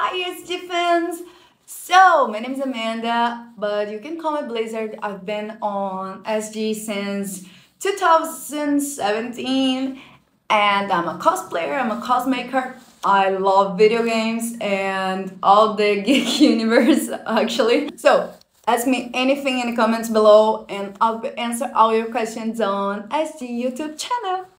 Hi SG fans! So, my name is Amanda, but you can call me Blizzard. I've been on SG since 2017 and I'm a cosplayer, I'm a cosmaker. I love video games and all the geek universe actually. So, ask me anything in the comments below and I'll answer all your questions on SG YouTube channel.